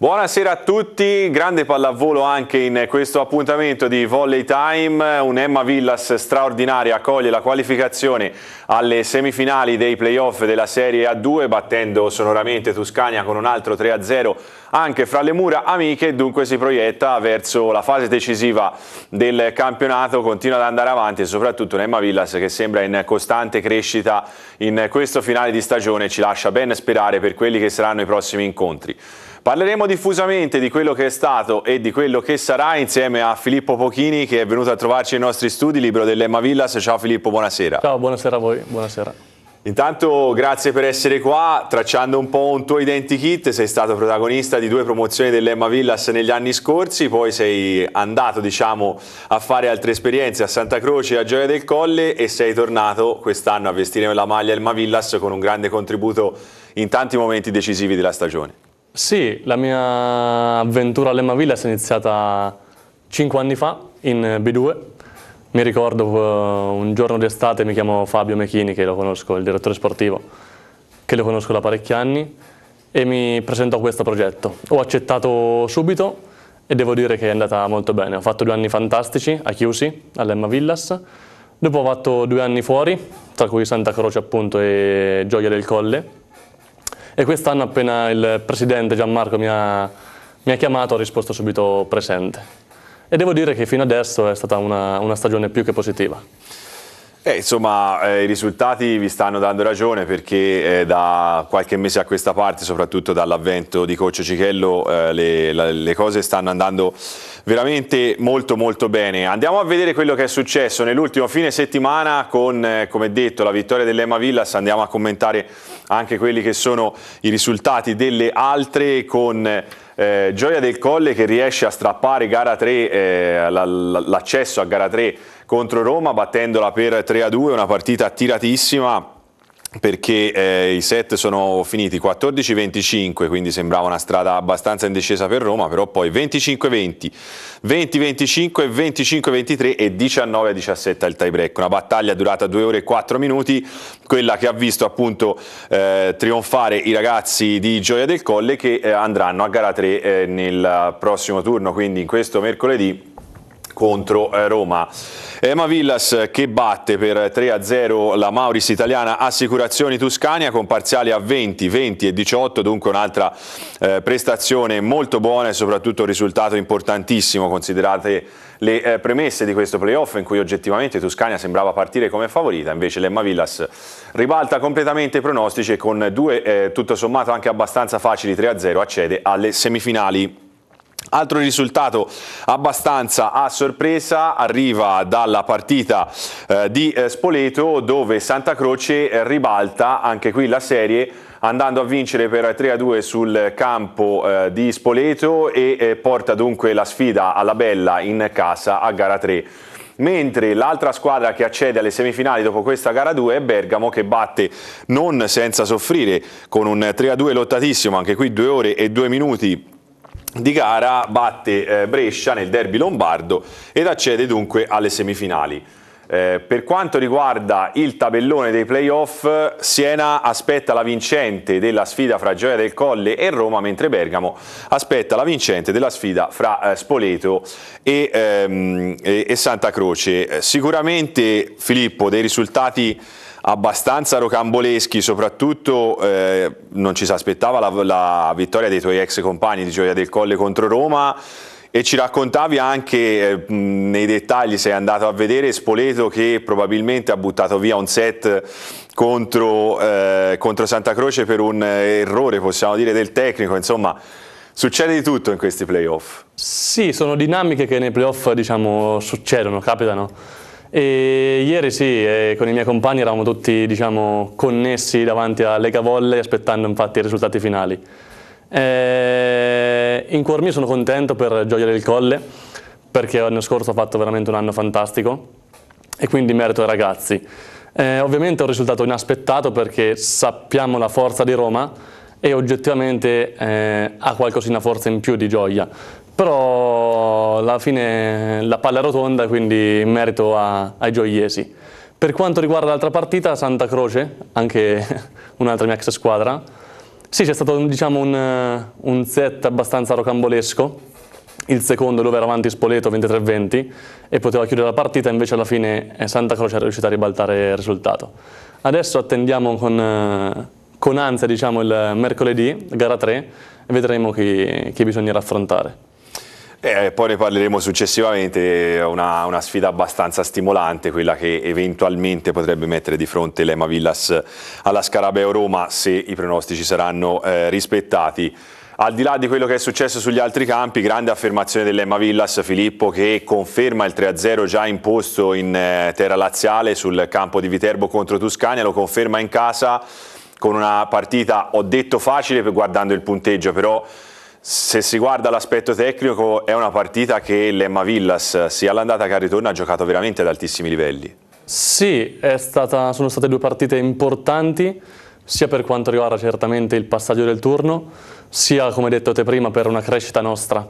Buonasera a tutti, grande pallavolo anche in questo appuntamento di Volley Time, un Emma Villas straordinaria accoglie la qualificazione alle semifinali dei playoff della Serie A2 battendo sonoramente Tuscania con un altro 3-0 anche fra le mura amiche. Dunque si proietta verso la fase decisiva del campionato, continua ad andare avanti e soprattutto un Emma Villas che sembra in costante crescita in questo finale di stagione. Ci lascia ben sperare per quelli che saranno i prossimi incontri. Parleremo diffusamente di quello che è stato e di quello che sarà insieme a Filippo Pochini che è venuto a trovarci nei nostri studi, libro dell'Emma Villas. Ciao Filippo, buonasera. Ciao, buonasera a voi, buonasera. Intanto grazie per essere qua, tracciando un po' un tuo identikit, sei stato protagonista di due promozioni dell'Emma Villas negli anni scorsi, poi sei andato diciamo, a fare altre esperienze a Santa Croce e a Gioia del Colle e sei tornato quest'anno a vestire la maglia Emma Villas con un grande contributo in tanti momenti decisivi della stagione. Sì, la mia avventura all'Emma Villas è iniziata 5 anni fa in B2. Mi ricordo uh, un giorno d'estate mi chiamo Fabio Mechini, che lo conosco, il direttore sportivo, che lo conosco da parecchi anni, e mi presento a questo progetto. Ho accettato subito e devo dire che è andata molto bene. Ho fatto due anni fantastici a Chiusi, all'Emma Villas. Dopo ho fatto due anni fuori, tra cui Santa Croce appunto e Gioia del Colle, e quest'anno appena il presidente Gianmarco mi ha, mi ha, chiamato ho risposto subito presente. E devo dire che fino adesso è stata una, una stagione più che positiva. Eh, insomma, eh, i risultati vi stanno dando ragione perché eh, da qualche mese a questa parte, soprattutto dall'avvento di Coach Cichello, eh, le, la, le, cose stanno andando veramente molto molto bene. Andiamo a vedere quello che è successo nell'ultimo fine settimana con, eh, come detto, la vittoria dell'Emma Villas, andiamo a commentare anche quelli che sono i risultati delle altre con eh, Gioia del Colle che riesce a strappare gara 3, eh, l'accesso a gara 3 contro Roma battendola per 3 a 2, una partita tiratissima perché eh, i set sono finiti 14-25, quindi sembrava una strada abbastanza in discesa per Roma, però poi 25-20, 20-25, 25-23 e 19-17 il tie break, una battaglia durata 2 ore e 4 minuti, quella che ha visto appunto eh, trionfare i ragazzi di Gioia del Colle che eh, andranno a gara 3 eh, nel prossimo turno, quindi in questo mercoledì contro eh, Roma. Emma Villas che batte per 3-0 la Mauris italiana Assicurazioni Tuscania con parziali a 20, 20 e 18, dunque un'altra eh, prestazione molto buona e soprattutto un risultato importantissimo considerate le eh, premesse di questo playoff in cui oggettivamente Tuscania sembrava partire come favorita, invece l'Emma Villas ribalta completamente i pronostici e con due eh, tutto sommato anche abbastanza facili 3-0 accede alle semifinali Altro risultato abbastanza a sorpresa arriva dalla partita eh, di eh, Spoleto dove Santa Croce ribalta anche qui la serie andando a vincere per 3-2 sul campo eh, di Spoleto e eh, porta dunque la sfida alla Bella in casa a gara 3 mentre l'altra squadra che accede alle semifinali dopo questa gara 2 è Bergamo che batte non senza soffrire con un 3-2 lottatissimo, anche qui 2 ore e 2 minuti di gara batte eh, Brescia nel derby lombardo ed accede dunque alle semifinali. Eh, per quanto riguarda il tabellone dei playoff, Siena aspetta la vincente della sfida fra Gioia del Colle e Roma, mentre Bergamo aspetta la vincente della sfida fra eh, Spoleto e, ehm, e, e Santa Croce. Sicuramente Filippo dei risultati abbastanza rocamboleschi, soprattutto eh, non ci si aspettava la, la, vittoria dei tuoi ex compagni di Gioia del Colle contro Roma. E ci raccontavi anche eh, nei dettagli, sei andato a vedere Spoleto che probabilmente ha buttato via un set contro, eh, contro Santa Croce per un errore, possiamo dire, del tecnico, insomma succede di tutto in questi playoff. Sì, sono dinamiche che nei playoff diciamo, succedono, capitano e ieri sì, eh, con i miei compagni eravamo tutti diciamo, connessi davanti a Lega Volley aspettando infatti i risultati finali. Eh, in cuor mio sono contento per Gioia del Colle perché l'anno scorso ho fatto veramente un anno fantastico e quindi merito ai ragazzi. Eh, ovviamente è un risultato inaspettato perché sappiamo la forza di Roma e oggettivamente eh, ha qualcosina forza in più di Gioia, però alla fine la palla è rotonda, quindi in merito a, ai gioiesi. Per quanto riguarda l'altra partita, Santa Croce, anche un'altra mia ex squadra, Sì, c'è stato diciamo, un, un set abbastanza rocambolesco, il secondo dove era avanti Spoleto 23-20 e poteva chiudere la partita, invece alla fine eh, Santa Croce è riuscita a ribaltare il risultato. Adesso attendiamo con, eh, con ansia diciamo, il mercoledì, gara 3, e vedremo chi, chi bisognerà affrontare. Eh, poi ne parleremo successivamente, una, una, sfida abbastanza stimolante, quella che eventualmente potrebbe mettere di fronte l'Ema Villas alla Scarabeo Roma se i pronostici saranno eh, rispettati. Al di là di quello che è successo sugli altri campi, grande affermazione dell'Emma Villas, Filippo che conferma il 3-0 già imposto in eh, terra laziale sul campo di Viterbo contro Tuscania, lo conferma in casa con una partita, ho detto facile guardando il punteggio, però se si guarda l'aspetto tecnico è una partita che l'Emma Villas sia all'andata che al ritorno ha giocato veramente ad altissimi livelli. Sì, stata, sono state due partite importanti sia per quanto riguarda certamente il passaggio del turno sia come detto te prima per una crescita nostra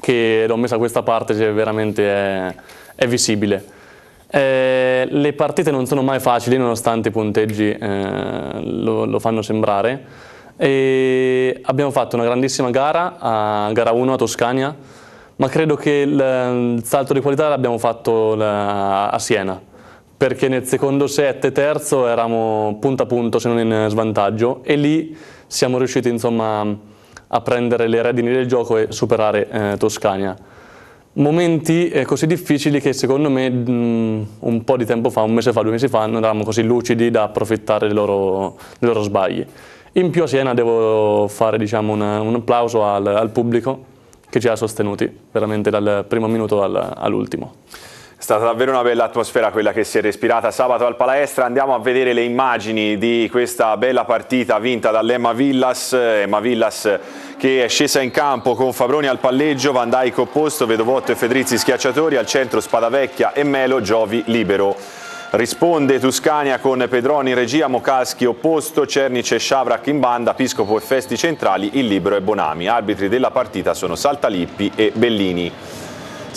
che l'ho messa a questa parte cioè veramente è, è visibile. Eh, le partite non sono mai facili nonostante i punteggi eh, lo, lo fanno sembrare e abbiamo fatto una grandissima gara, a gara 1 a Toscania, ma credo che il, salto di qualità l'abbiamo fatto a Siena, perché nel secondo set e terzo eravamo punto a punto se non in svantaggio e lì siamo riusciti insomma, a prendere le redini del gioco e superare eh, Toscania. Momenti eh, così difficili che secondo me mh, un po' di tempo fa, un mese fa, due mesi fa, non eravamo così lucidi da approfittare dei loro, dei loro sbagli. In più a Siena devo fare diciamo, una, un applauso al, al, pubblico che ci ha sostenuti veramente dal primo minuto al, all'ultimo. È stata davvero una bella atmosfera quella che si è respirata sabato al Palaestra. Andiamo a vedere le immagini di questa bella partita vinta dall'Emma Villas. Emma Villas che è scesa in campo con Fabroni al palleggio, Van Dijk opposto, Vedovotto e Fedrizzi schiacciatori, al centro Spadavecchia e Melo, Giovi libero. Risponde Tuscania con Pedroni in regia, Mocaschi opposto, Cernice e Sciavrac in banda, Piscopo e Festi centrali, il libro e Bonami. Arbitri della partita sono Saltalippi e Bellini.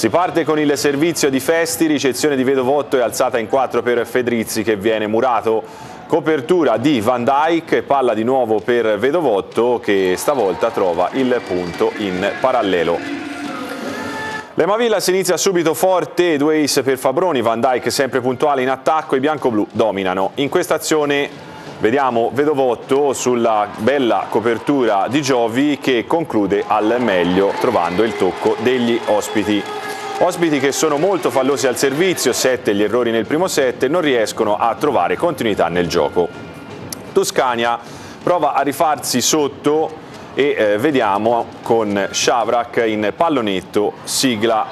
Si parte con il servizio di Festi, ricezione di Vedovotto e alzata in 4 per Fedrizzi che viene murato. Copertura di Van Dijk, palla di nuovo per Vedovotto che stavolta trova il punto in parallelo. L'Emavilla si inizia subito forte, due ace per Fabroni, Van Dijk sempre puntuale in attacco, i bianco-blu dominano. In questa azione vediamo Vedovotto sulla bella copertura di Giovi che conclude al meglio trovando il tocco degli ospiti. Ospiti che sono molto fallosi al servizio, 7 gli errori nel primo set non riescono a trovare continuità nel gioco. Toscania prova a rifarsi sotto e eh, vediamo con Shavrak in pallonetto sigla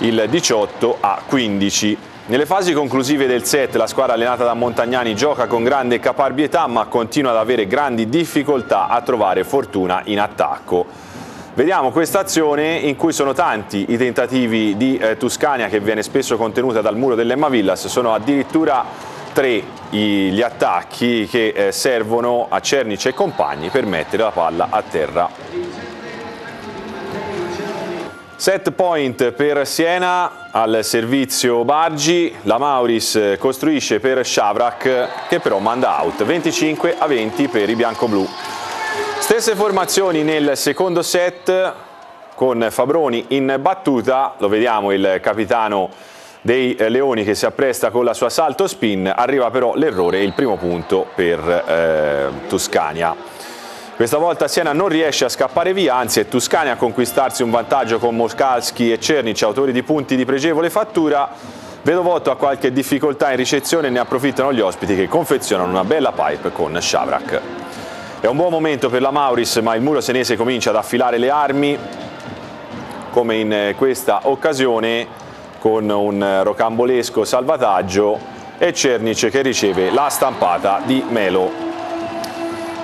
il 18 a 15. Nelle fasi conclusive del set la squadra allenata da Montagnani gioca con grande caparbietà ma continua ad avere grandi difficoltà a trovare fortuna in attacco. Vediamo questa azione in cui sono tanti i tentativi di eh, Tuscania che viene spesso contenuta dal muro dell'Emma Villas, sono addirittura tre gli attacchi che eh, servono a Cernice e compagni per mettere la palla a terra. Set point per Siena al servizio Bargi, la Mauris costruisce per Shavrak che però manda out, 25 a 20 per i bianco-blu. Stesse formazioni nel secondo set con Fabroni in battuta, lo vediamo il capitano dei Leoni che si appresta con la sua salto spin, arriva però l'errore il primo punto per eh, Tuscania. Questa volta Siena non riesce a scappare via, anzi è Tuscania a conquistarsi un vantaggio con Moskalski e Cernic, autori di punti di pregevole fattura. Vedovotto ha qualche difficoltà in ricezione e ne approfittano gli ospiti che confezionano una bella pipe con Shavrak. È un buon momento per la Mauris, ma il muro senese comincia ad affilare le armi, come in eh, questa occasione con un rocambolesco salvataggio e Cernice che riceve la stampata di Melo.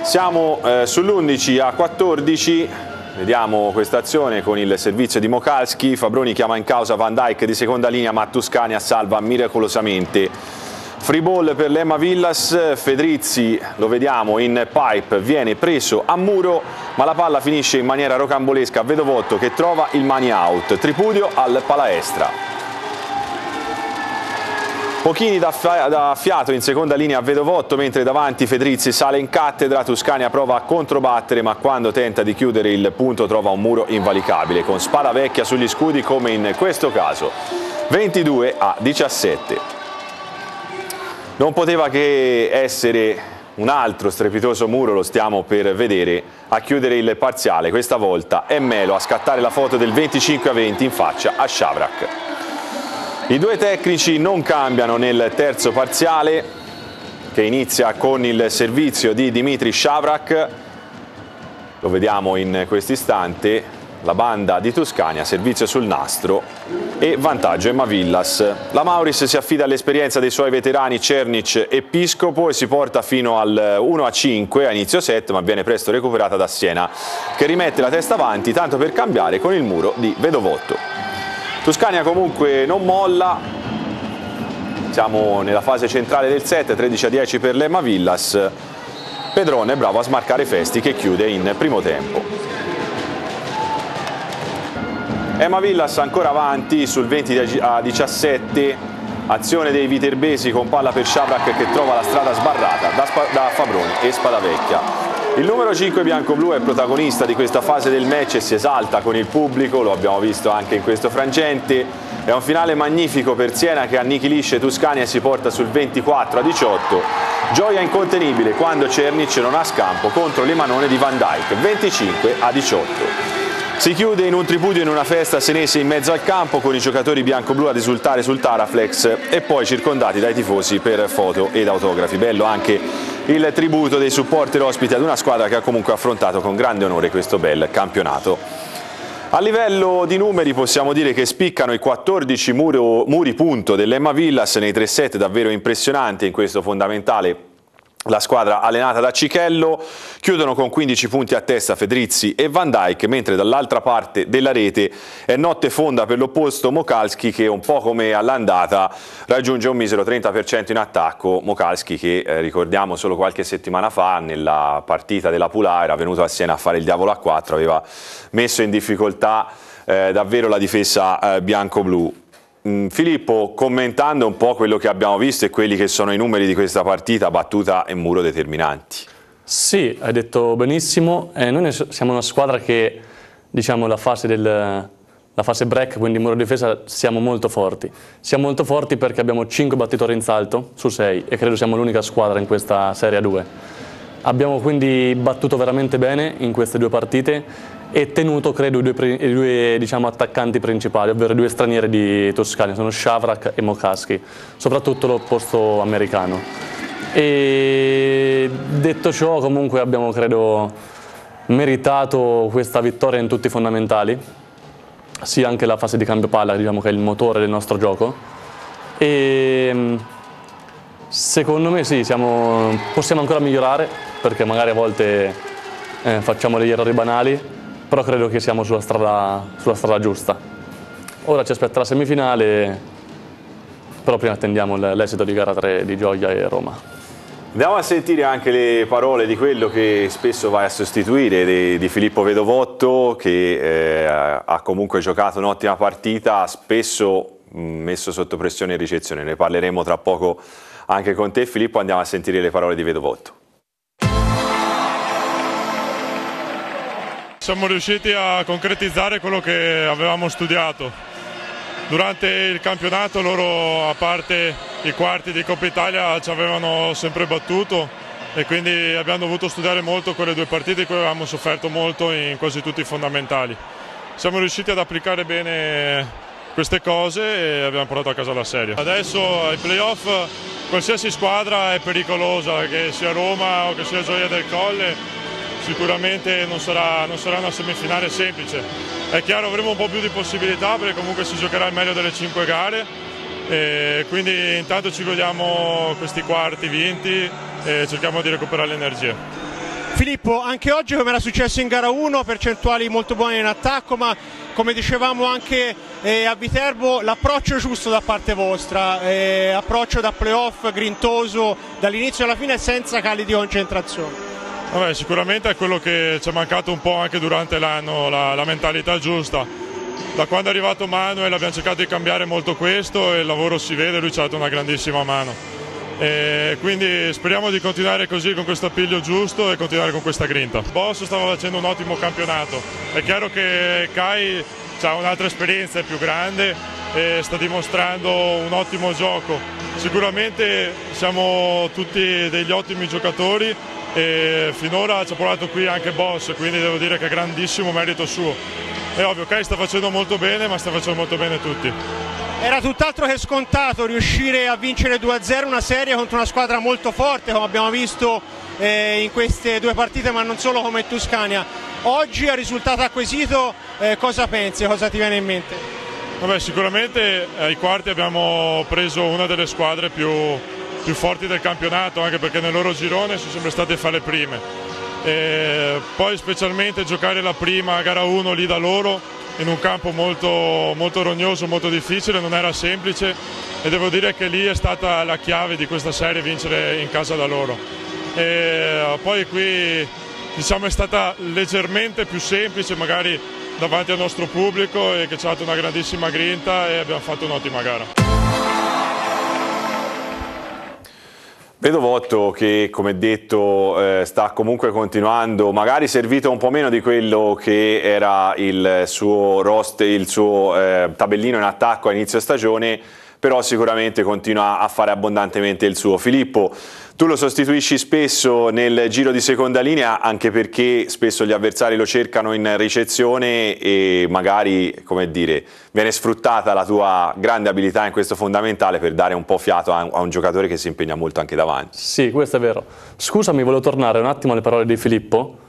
Siamo eh, sull'11 a 14, vediamo questa azione con il servizio di Mokalski, Fabroni chiama in causa Van Dijk di seconda linea ma Tuscania salva miracolosamente. Free ball per l'Emma Villas, Fedrizzi lo vediamo in pipe, viene preso a muro ma la palla finisce in maniera rocambolesca a Vedovotto che trova il money out, tripudio al palaestra. Pochini da, fiato in seconda linea a Vedovotto, mentre davanti Fedrizzi sale in cattedra, Tuscania prova a controbattere, ma quando tenta di chiudere il punto trova un muro invalicabile, con spada vecchia sugli scudi come in questo caso. 22 a 17. Non poteva che essere un altro strepitoso muro, lo stiamo per vedere, a chiudere il parziale. Questa volta è Melo a scattare la foto del 25 a 20 in faccia a Shavrak. I due tecnici non cambiano nel terzo parziale che inizia con il servizio di Dimitri Shavrak, lo vediamo in questo istante, la banda di Toscania, servizio sul nastro e vantaggio Emma Villas. La Mauris si affida all'esperienza dei suoi veterani Cernic e Piscopo e si porta fino al 1 a 5 a inizio set ma viene presto recuperata da Siena che rimette la testa avanti tanto per cambiare con il muro di Vedovotto. Toscania comunque non molla, siamo nella fase centrale del set, 13 a 10 per l'Emma Villas, Pedrone è bravo a smarcare Festi che chiude in primo tempo. Emma Villas ancora avanti sul 20 a 17, azione dei viterbesi con palla per Sciabrak che trova la strada sbarrata da, da Fabroni e Spadavecchia. Il numero 5 bianco-blu è protagonista di questa fase del match e si esalta con il pubblico, lo abbiamo visto anche in questo frangente. È un finale magnifico per Siena che annichilisce Tuscania e si porta sul 24 a 18. Gioia incontenibile quando Cernic non ha scampo contro l'Emanone di Van Dijk, 25 a 18. Si chiude in un tripudio in una festa senese in mezzo al campo con i giocatori bianco-blu ad esultare sul Taraflex e poi circondati dai tifosi per foto ed autografi. Bello anche il tributo dei supporter ospiti ad una squadra che ha comunque affrontato con grande onore questo bel campionato. A livello di numeri possiamo dire che spiccano i 14 muro, muri punto dell'Emma Villas nei tre set davvero impressionanti in questo fondamentale la squadra allenata da Cichello, chiudono con 15 punti a testa Fedrizzi e Van Dijk, mentre dall'altra parte della rete è notte fonda per l'opposto Mokalski che un po' come all'andata raggiunge un misero 30% in attacco, Mokalski che eh, ricordiamo solo qualche settimana fa nella partita della Pula era venuto a Siena a fare il diavolo a 4, aveva messo in difficoltà eh, davvero la difesa eh, bianco-blu. Mm, Filippo, commentando un po' quello che abbiamo visto e quelli che sono i numeri di questa partita, battuta e muro determinanti. Sì, hai detto benissimo. Eh, noi siamo una squadra che, diciamo, la fase, del, la fase break, quindi muro difesa, siamo molto forti. Siamo molto forti perché abbiamo 5 battitori in salto su 6 e credo siamo l'unica squadra in questa Serie 2. Abbiamo quindi battuto veramente bene in queste due partite e tenuto credo i due, i due diciamo, attaccanti principali, ovvero i due stranieri di Toscania, sono Shavrak e Mokaski, soprattutto l'opposto americano. E detto ciò comunque abbiamo credo meritato questa vittoria in tutti i fondamentali, sia anche la fase di cambio palla diciamo, che è il motore del nostro gioco. E secondo me sì, siamo, possiamo ancora migliorare perché magari a volte eh, facciamo degli errori banali, però credo che siamo sulla strada, sulla strada giusta. Ora ci aspetta la semifinale, però prima attendiamo l'esito di gara 3 di Gioia e Roma. Andiamo a sentire anche le parole di quello che spesso vai a sostituire, di, Filippo Vedovotto, che eh, ha comunque giocato un'ottima partita, spesso messo sotto pressione in ricezione. Ne parleremo tra poco anche con te Filippo, andiamo a sentire le parole di Vedovotto. Siamo riusciti a concretizzare quello che avevamo studiato. Durante il campionato loro, a parte i quarti di Coppa Italia, ci avevano sempre battuto e quindi abbiamo dovuto studiare molto quelle due partite in cui avevamo sofferto molto in quasi tutti i fondamentali. Siamo riusciti ad applicare bene queste cose e abbiamo portato a casa la serie. Adesso ai playoff qualsiasi squadra è pericolosa, che sia Roma o che sia Gioia del Colle, sicuramente non sarà, non sarà, una semifinale semplice. È chiaro avremo un po' più di possibilità perché comunque si giocherà il meglio delle cinque gare e quindi intanto ci godiamo questi quarti vinti e cerchiamo di recuperare le energie. Filippo, anche oggi come era successo in gara 1, percentuali molto buone in attacco, ma come dicevamo anche eh, a Viterbo, l'approccio giusto da parte vostra, eh, approccio da playoff grintoso dall'inizio alla fine senza cali di concentrazione. Vabbè, sicuramente è quello che ci è mancato un po' anche durante l'anno, la, la, mentalità giusta. da quando è arrivato Manuel abbiamo cercato di cambiare molto questo e il lavoro si vede, lui ci ha dato una grandissima mano. E quindi speriamo di continuare così con questo appiglio giusto e continuare con questa grinta. Boss stava facendo un ottimo campionato, è chiaro che Kai ha un'altra esperienza, è più grande e sta dimostrando un ottimo gioco. Sicuramente siamo tutti degli ottimi giocatori e finora ci ha portato qui anche Boss, quindi devo dire che è grandissimo merito suo. È ovvio, Kai sta facendo molto bene, ma sta facendo molto bene tutti. Era tutt'altro che scontato riuscire a vincere 2-0 una serie contro una squadra molto forte, come abbiamo visto eh, in queste due partite, ma non solo come Tuscania. Oggi a risultato acquisito eh, cosa pensi, cosa ti viene in mente? Vabbè, sicuramente ai quarti abbiamo preso una delle squadre più, più forti del campionato, anche perché nel loro girone sono sempre state fra le prime e poi specialmente giocare la prima gara 1 lì da loro in un campo molto, molto rognoso, molto difficile, non era semplice e devo dire che lì è stata la chiave di questa serie vincere in casa da loro. E poi qui diciamo, è stata leggermente più semplice magari davanti al nostro pubblico e che ci ha dato una grandissima grinta e abbiamo fatto un'ottima gara. Vedo Votto che, come detto, eh, sta comunque continuando, magari servito un po' meno di quello che era il suo, rost, il suo eh, tabellino in attacco a inizio stagione, però sicuramente continua a fare abbondantemente il suo. Filippo, tu lo sostituisci spesso nel giro di seconda linea anche perché spesso gli avversari lo cercano in ricezione e magari, come dire, viene sfruttata la tua grande abilità in questo fondamentale per dare un po' fiato a, un giocatore che si impegna molto anche davanti. Sì, questo è vero. Scusami, volevo tornare un attimo alle parole di Filippo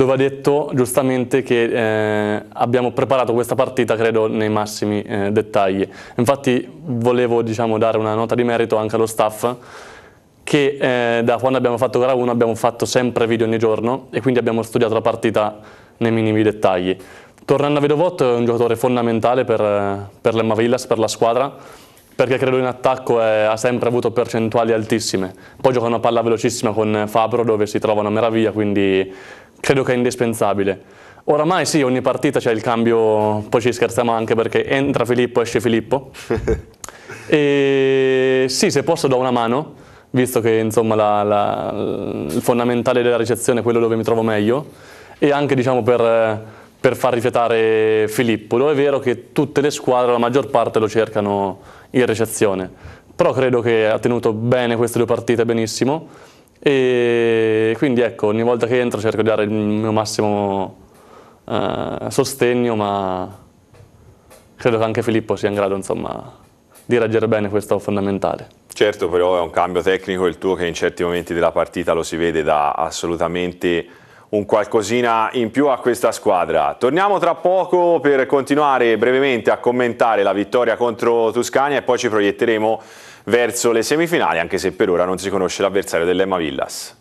dove ha detto giustamente che eh, abbiamo preparato questa partita credo nei massimi eh, dettagli. Infatti volevo diciamo, dare una nota di merito anche allo staff che eh, da quando abbiamo fatto gara 1 abbiamo fatto sempre video ogni giorno e quindi abbiamo studiato la partita nei minimi dettagli. Tornando a Vedovot è un giocatore fondamentale per, per l'Emma Villas, per la squadra, perché credo in attacco è, ha sempre avuto percentuali altissime. Poi gioca una palla velocissima con Fabro dove si trova una meraviglia, quindi credo che è indispensabile. Oramai sì, ogni partita c'è il cambio, poi ci scherziamo anche perché entra Filippo, esce Filippo. e sì, se posso do una mano, visto che insomma, la, la, il fondamentale della ricezione è quello dove mi trovo meglio, e anche diciamo, per, per far rifiatare Filippo. Lo è vero che tutte le squadre, la maggior parte, lo cercano in ricezione, però credo che ha tenuto bene queste due partite benissimo e quindi ecco, ogni volta che entro cerco di dare il mio massimo eh, sostegno, ma credo che anche Filippo sia in grado insomma, di reggere bene questo fondamentale. Certo, però è un cambio tecnico il tuo che in certi momenti della partita lo si vede da assolutamente un qualcosina in più a questa squadra. Torniamo tra poco per continuare brevemente a commentare la vittoria contro Tuscania e poi ci proietteremo verso le semifinali, anche se per ora non si conosce l'avversario dell'Emma Villas.